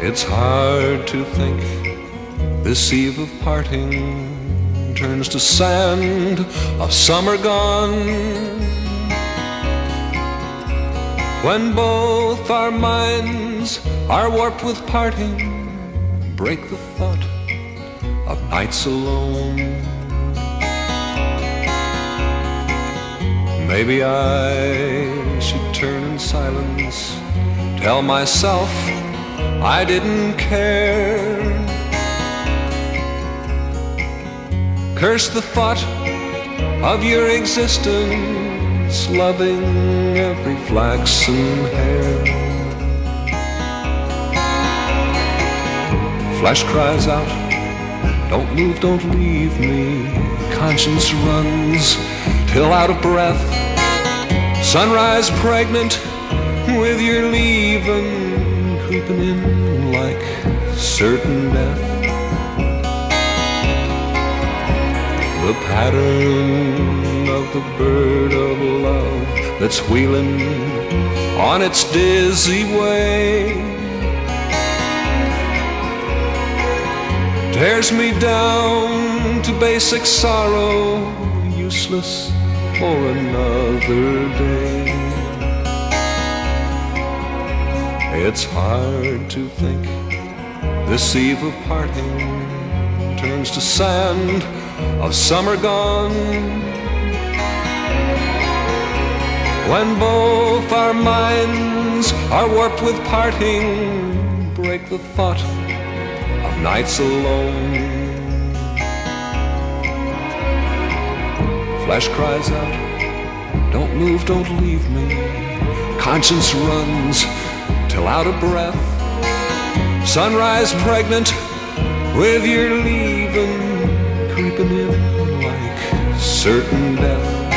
It's hard to think this eve of parting turns to sand of summer gone. When both our minds are warped with parting, break the thought of nights alone. Maybe I should turn in silence, tell myself I didn't care. Curse the thought of your existence, loving every flaxen hair. Flesh cries out, don't move, don't leave me. Conscience runs till out of breath. Sunrise pregnant with your leaving creeping in like certain death. The pattern of the bird of love that's wheeling on its dizzy way tears me down to basic sorrow, useless for another day. It's hard to think this eve of parting turns to sand of summer gone. When both our minds are warped with parting, break the thought of nights alone. Flesh cries out, don't move, don't leave me. Conscience runs till out of breath. Sunrise pregnant with your leaving, creeping in like certain death.